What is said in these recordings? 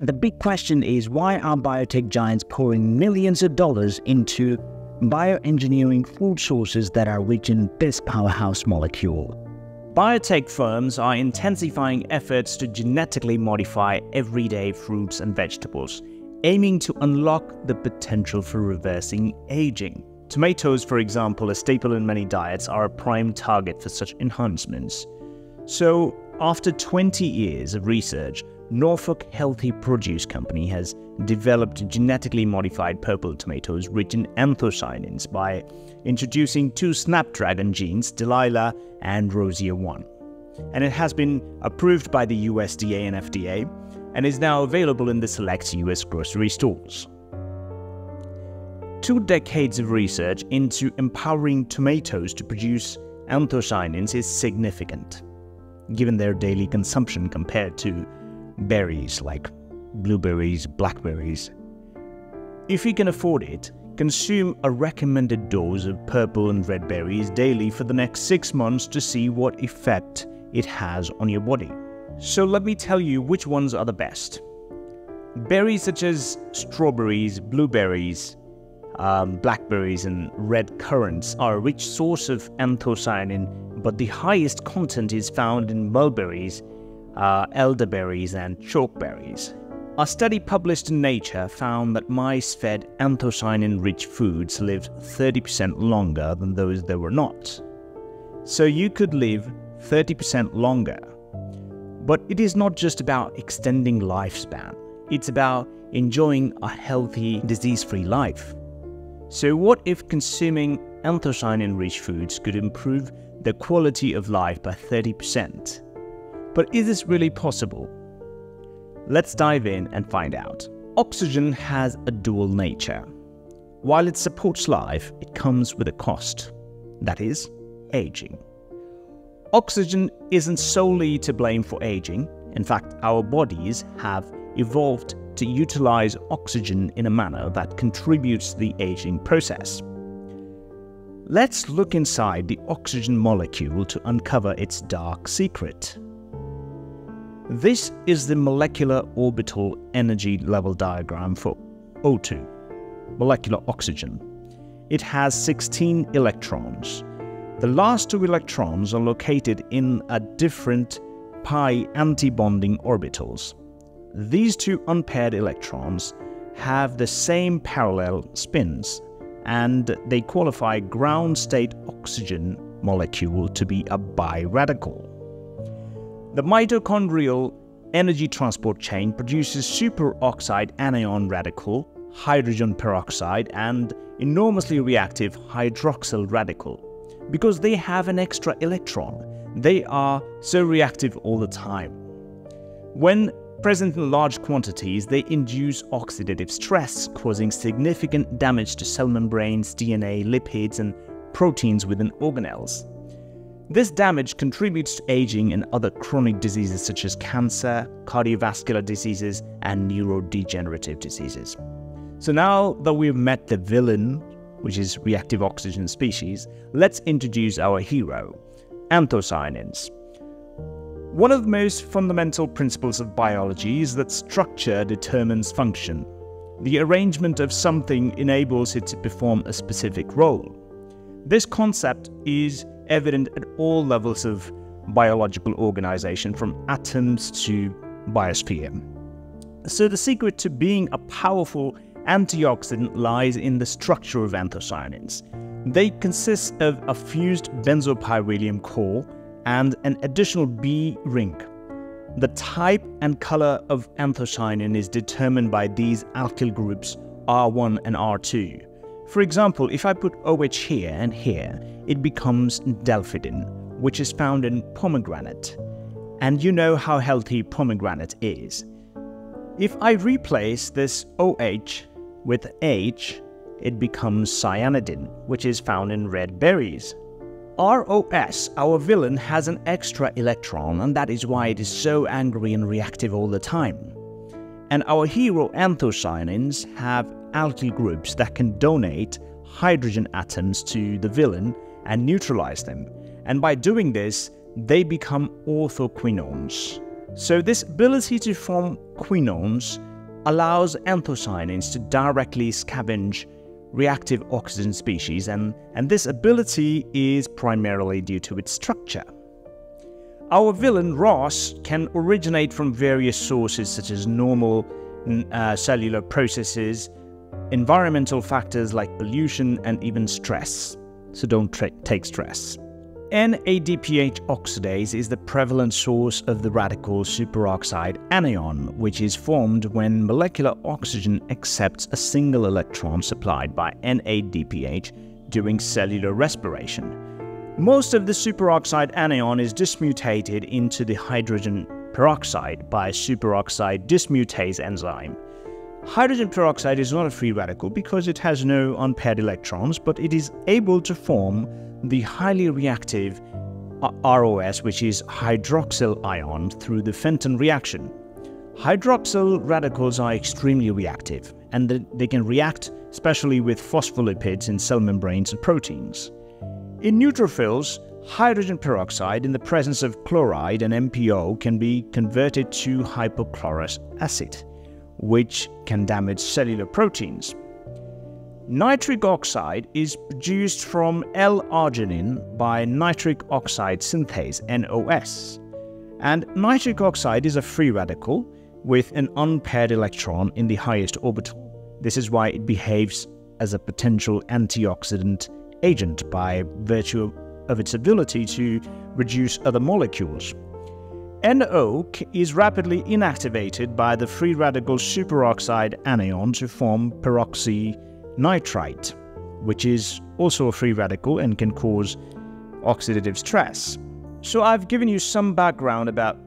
The big question is why are biotech giants pouring millions of dollars into bioengineering food sources that are rich in this powerhouse molecule? Biotech firms are intensifying efforts to genetically modify everyday fruits and vegetables, aiming to unlock the potential for reversing aging. Tomatoes, for example, a staple in many diets, are a prime target for such enhancements. So, after 20 years of research, Norfolk Healthy Produce Company has developed genetically modified purple tomatoes rich in anthocyanins by introducing two Snapdragon genes, Delila and Rosea 1. And it has been approved by the USDA and FDA and is now available in the select US grocery stores. Two decades of research into empowering tomatoes to produce anthocyanins is significant, given their daily consumption compared to berries like blueberries, blackberries. If you can afford it, consume a recommended dose of purple and red berries daily for the next six months to see what effect it has on your body. So let me tell you which ones are the best. Berries such as strawberries, blueberries, um, blackberries, and red currants are a rich source of anthocyanin, but the highest content is found in mulberries uh, elderberries and chokeberries. A study published in Nature found that mice fed anthocyanin rich foods lived 30% longer than those that were not. So you could live 30% longer. But it is not just about extending lifespan, it's about enjoying a healthy, disease free life. So, what if consuming anthocyanin rich foods could improve the quality of life by 30%? But is this really possible? Let's dive in and find out. Oxygen has a dual nature. While it supports life, it comes with a cost. That is, aging. Oxygen isn't solely to blame for aging. In fact, our bodies have evolved to utilize oxygen in a manner that contributes to the aging process. Let's look inside the oxygen molecule to uncover its dark secret. This is the molecular orbital energy level diagram for O2, molecular oxygen. It has 16 electrons. The last two electrons are located in a different pi antibonding orbitals. These two unpaired electrons have the same parallel spins and they qualify ground state oxygen molecule to be a biradical. The mitochondrial energy transport chain produces superoxide anion radical, hydrogen peroxide, and enormously reactive hydroxyl radical. Because they have an extra electron, they are so reactive all the time. When present in large quantities, they induce oxidative stress, causing significant damage to cell membranes, DNA, lipids, and proteins within organelles. This damage contributes to aging and other chronic diseases such as cancer, cardiovascular diseases, and neurodegenerative diseases. So now that we've met the villain, which is reactive oxygen species, let's introduce our hero, anthocyanins. One of the most fundamental principles of biology is that structure determines function. The arrangement of something enables it to perform a specific role. This concept is evident at all levels of biological organization, from atoms to biosphere. So, the secret to being a powerful antioxidant lies in the structure of anthocyanins. They consist of a fused benzopyrylium core and an additional B ring. The type and color of anthocyanin is determined by these alkyl groups R1 and R2. For example, if I put OH here and here, it becomes delphinidin, which is found in pomegranate. And you know how healthy pomegranate is. If I replace this OH with H, it becomes cyanidin, which is found in red berries. ROS, our villain, has an extra electron, and that is why it is so angry and reactive all the time. And our hero anthocyanins have alkyl groups that can donate hydrogen atoms to the villain and neutralize them. And by doing this, they become orthoquinones. So, this ability to form quinones allows anthocyanins to directly scavenge reactive oxygen species, and, and this ability is primarily due to its structure. Our villain, ROS, can originate from various sources such as normal uh, cellular processes, environmental factors like pollution, and even stress. So don't take stress. NADPH oxidase is the prevalent source of the radical superoxide anion, which is formed when molecular oxygen accepts a single electron supplied by NADPH during cellular respiration. Most of the superoxide anion is dismutated into the hydrogen peroxide by superoxide dismutase enzyme. Hydrogen peroxide is not a free radical because it has no unpaired electrons, but it is able to form the highly reactive uh, ROS, which is hydroxyl ion, through the Fenton reaction. Hydroxyl radicals are extremely reactive, and they can react especially with phospholipids in cell membranes and proteins. In neutrophils, hydrogen peroxide in the presence of chloride and MPO can be converted to hypochlorous acid, which can damage cellular proteins. Nitric oxide is produced from L-arginine by nitric oxide synthase NOS. And nitric oxide is a free radical with an unpaired electron in the highest orbital. This is why it behaves as a potential antioxidant agent by virtue of its ability to reduce other molecules. NO is rapidly inactivated by the free radical superoxide anion to form peroxynitrite, which is also a free radical and can cause oxidative stress. So I've given you some background about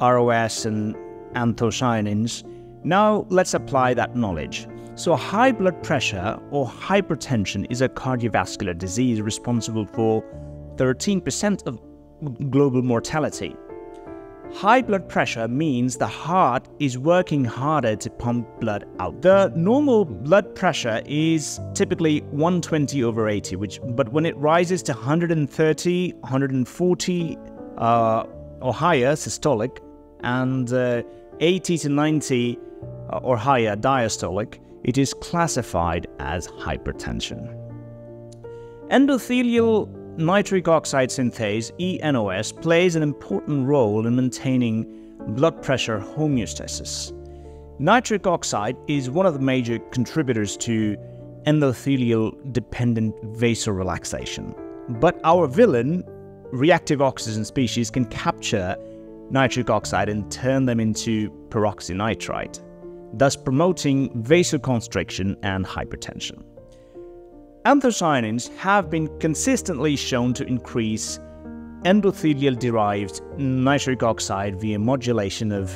ROS and anthocyanins. Now let's apply that knowledge. So, high blood pressure or hypertension is a cardiovascular disease responsible for 13% of global mortality. High blood pressure means the heart is working harder to pump blood out. The normal blood pressure is typically 120 over 80, which but when it rises to 130, 140 uh, or higher systolic and uh, 80 to 90 uh, or higher diastolic, it is classified as hypertension. Endothelial nitric oxide synthase, ENOS, plays an important role in maintaining blood pressure homeostasis. Nitric oxide is one of the major contributors to endothelial dependent vasorelaxation. But our villain, reactive oxygen species, can capture nitric oxide and turn them into peroxynitrite thus promoting vasoconstriction and hypertension. Anthocyanins have been consistently shown to increase endothelial-derived nitric oxide via modulation of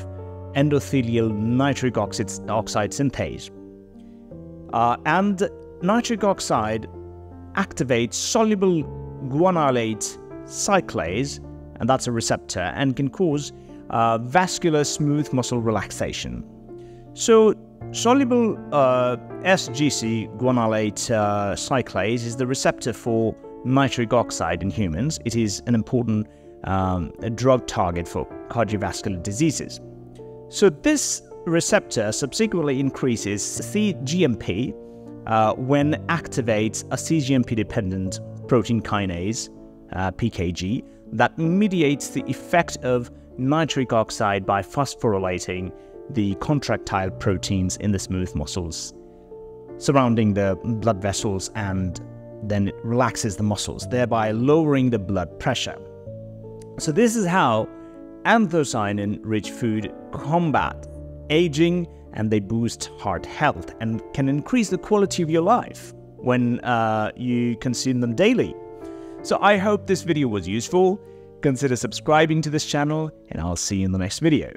endothelial nitric oxide, oxide synthase. Uh, and nitric oxide activates soluble guanylate cyclase, and that's a receptor, and can cause uh, vascular smooth muscle relaxation. So, soluble uh, SGC guanylate uh, cyclase is the receptor for nitric oxide in humans. It is an important um, drug target for cardiovascular diseases. So, this receptor subsequently increases CGMP uh, when activates a CGMP dependent protein kinase, uh, PKG, that mediates the effect of nitric oxide by phosphorylating the contractile proteins in the smooth muscles surrounding the blood vessels and then it relaxes the muscles, thereby lowering the blood pressure. So, this is how anthocyanin rich food combat aging and they boost heart health and can increase the quality of your life when uh, you consume them daily. So, I hope this video was useful. Consider subscribing to this channel, and I'll see you in the next video.